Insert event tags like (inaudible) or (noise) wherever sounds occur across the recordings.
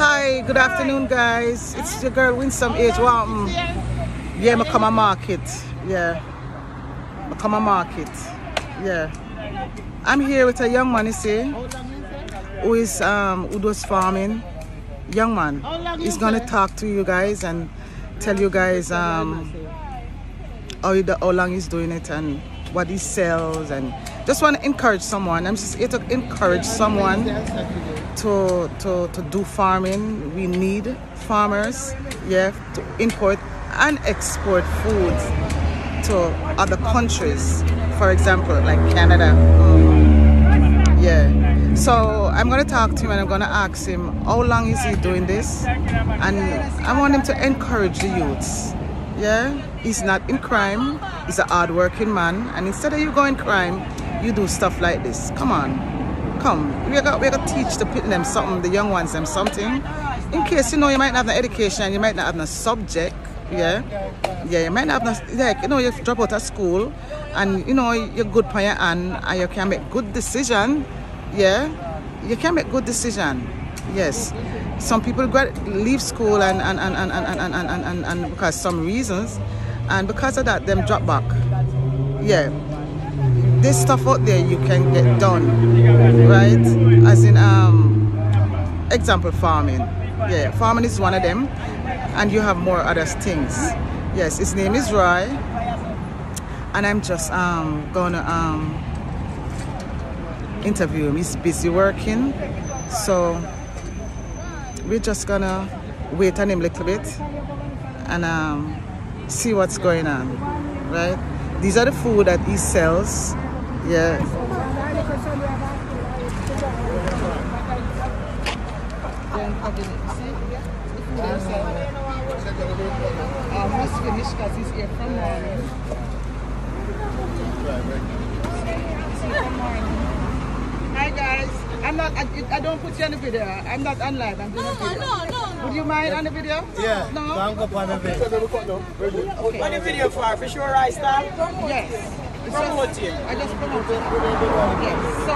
Hi, good afternoon, guys. It's your girl Winsome H Walton. Yeah, I come a market. Yeah, I come a market. Yeah, I'm here with a young man. You see, who is um who does farming. Young man. He's gonna talk to you guys and tell you guys um how, he, how long he's doing it and what he sells and just want to encourage someone. I'm just here to encourage someone to, to, to do farming. We need farmers, yeah, to import and export foods to other countries. For example, like Canada. Mm. Yeah. So I'm gonna talk to him and I'm gonna ask him how long is he doing this? And I want him to encourage the youths. Yeah, he's not in crime, he's a hard-working man, and instead of you going crime, you do stuff like this. Come on. Come. We got we to teach the them something, the young ones them something. In case you know you might not have no education, you might not have no subject. Yeah. Yeah, you might not have no like, you know, you drop out of school and you know you're good your hand and you can make good decision. Yeah. You can make good decision. Yes. Some people leave school and and, and, and, and, and, and, and, and because some reasons and because of that them drop back. Yeah this stuff out there you can get done right? As in um example farming. Yeah farming is one of them. And you have more other things. Yes his name is roy. And i'm just um gonna um interview him. He's busy working. So we're just gonna wait on him a little bit and um see what's going on right? These are the food that he sells yeah. Hi guys. I'm not. I, I, don't put you on the video. I'm not on live. I'm doing no, video. No, no, no. Would you mind on the video? Yeah. No. Don't go on the video. On the video for for sure, right, Star? Yes. Promote him. I just promote him. Yes. So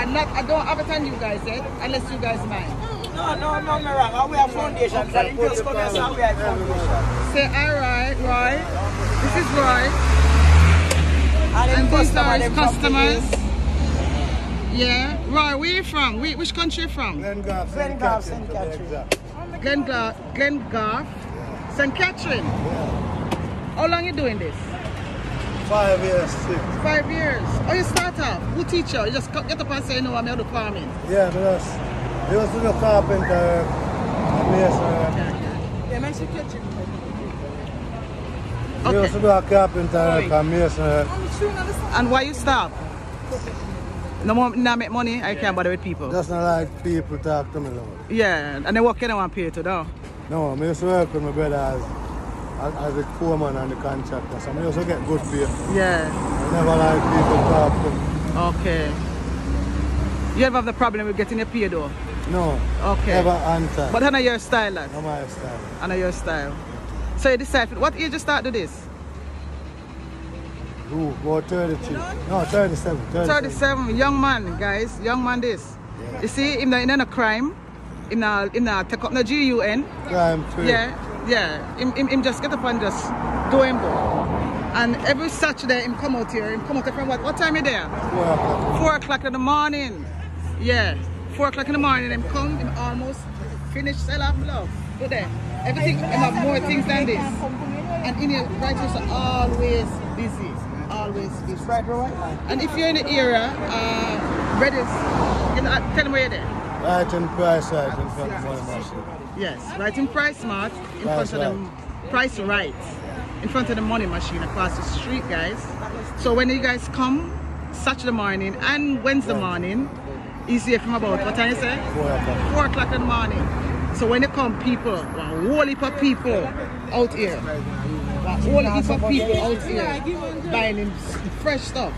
I'm not. I don't advertise you guys yet, unless you guys mind. No, no, no, no. We have foundation. Okay. Just come here, so we have foundation. Say, all right, Roy. This is Roy. And, and these are his customers. Yeah. Roy, where you from? Where, which country you from? Glengoffe, Glengoffe, St. Catherine. Glengoffe, Glengoffe, St. Catherine. How long you doing this? Five years, six. Five years. Oh, you start off. Who teach you? You just get up and say, no, I'm here to farming. Yeah, because he was doing carpenter and mason. Yeah, man, she kitchen. Okay. He was doing a carpenter and mason. And why you stop? No more, not make money. I can't bother with people. That's not like people talk to me. Though. Yeah, and they work anyone pay to though. No, I used to work with my brother as, as a foreman and the contractor. So I also get good pay. Yeah. I never like people talk to me. Okay. You ever have the problem with getting a pay though? No. Okay. Never answer. But I know your style lad? Not my style. I know your style. So you decide, what age you start to this? Ooh, about 32. No, 37. 37. 37. Young man, guys. Young man this. Yeah. You see, him not in a crime. in not, him not take up the GUN. Crime free. Yeah yeah, him, him, him, just get up and just do him go. And every Saturday him come out here, him come out here from what? What time you there? Four o'clock. Four o'clock in the morning. Yeah. Four o'clock in the morning him come, him almost finish sell off love. Go there. Everything him have more things than this. And in here right here always busy. Always busy. Right, right. And if you're in the area, uh Redis, you know, tell them where you're there. Right in price right in front of the machine. Yes, right in Price Smart, in price front of the Price Right, in front of the money machine across the street, guys. So when you guys come, Saturday morning and Wednesday morning, he's here from about, what time you say? Four o'clock. Four o'clock in the morning. So when you come, people, a whole heap of people out here. A whole heap of people out here buying fresh stuff.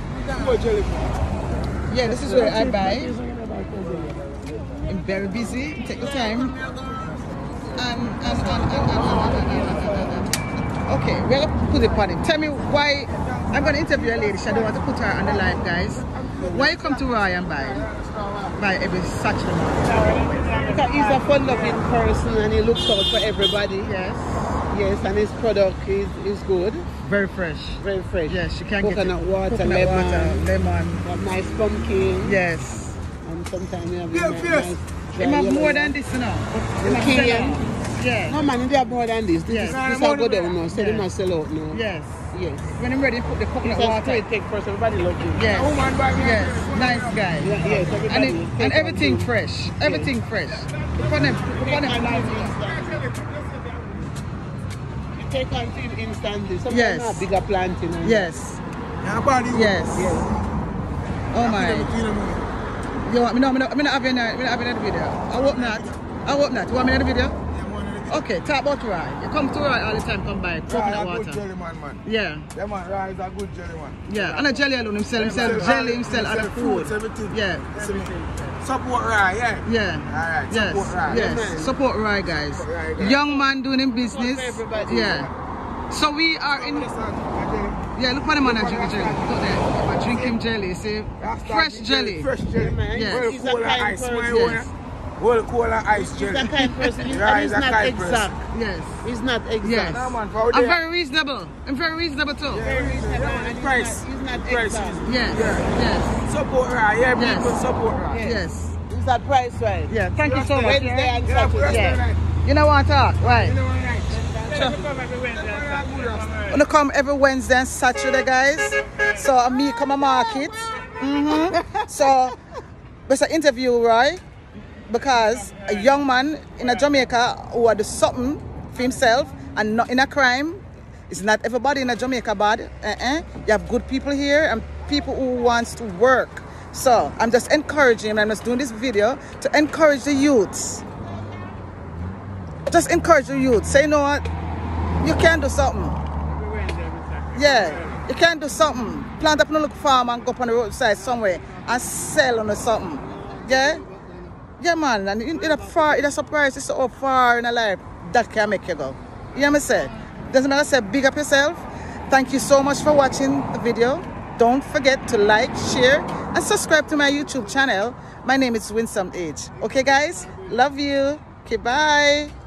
Yeah, this is where I buy. I'm very busy. Take your time okay, we're gonna put it on it. Tell me why I'm gonna interview a lady. I don't want to put her on the live, guys. Why you come to Roy and buy? By buy every Saturday morning. Because he's a fun-loving person and he looks out for everybody. Yes. Yes, and his product is, is good, Very fresh. very fresh. Yes, you can get Coconut it. water, Coconut lemon, water, lemon. nice pumpkin, Yes. And sometimes we have Yeah, nice, yes. nice have more than this, you know. The It have cane. Yeah. No man, they have more than this. This Yes. is this will go down now. Sell Yeah. him not sell out now. Yes. Yes. When I'm ready, put the coconut It's a water. straight take first. Everybody love you. Yes. Oh, man, baby. Yes. Nice guy. Yeah, yes, everybody. And, it, and everything fresh. Everything fresh. Upon them, upon Take them. on to. You Take on to instantly. Some Yes. yes. have bigger planting. and- Yes. Yes. Yes. Oh my. You want me no, me no, me not having a, me not having a video. I hope not. I hope not. You want me in the video? Okay, talk about Rye. You come to Rye all the time, come by coconut a good water. jelly man, man. Yeah, Yeah, man, Rye is a good jelly man. yeah. And a jelly alone, himself, himself, Himself, jelly, himself, and himself, food. fruits, everything. Yeah, Support Rye, yeah. yeah. Alright, Yes, support Rye. yes. man. Support Rye, guys. Support Rye, guys. Young man doing him business. Support everybody. Yeah. So we are in. Yeah, look what the man a drink jelly. Look there. I drink him jelly. See, fresh jelly. Fresh jelly. man. Yes. Well, He's a cola kind ice. person. Yes. Well, cola ice He's a kind person. (laughs) He's, Rye and is he's a not kind person. exact. Yes. He's not exact. Yes. Nah, man, I'm there. very reasonable. I'm very reasonable too. Very reasonable. Yeah, and he's price. not- He's not Price exact. is- Yes. Yeah. Yes. Support Rye, yeah, Yes. people support Rye. Yes. Yes. He's at price right. Yeah. Thank you so much. Wednesday Yeah. and Saturday. Yeah. You know what I talk, right? You know what I Sure. Like? Gonna come every Wednesday and Saturday, guys. So uh, me come a market. Mm-hmm. (laughs) So there's an interview, right? Because a young man in a Jamaica who had something for himself and not in a crime. It's not everybody in a Jamaica bad. Uh-uh. You have good people here and people who wants to work. So I'm just encouraging. I'm just doing this video to encourage the youths. Just encourage the youth. Say, you know what? You can do something. Yeah, you can do something. Plant up in a little farm and go up on the roadside somewhere and sell on something. Yeah? Yeah, man. And in, in a far, in a surprise, it's so far in a life that can make you go. You know what I say? Doesn't matter, say big up yourself. Thank you so much for watching the video. Don't forget to like, share, and subscribe to my YouTube channel. My name is Winsome H. Okay, guys? Love you. Okay, bye.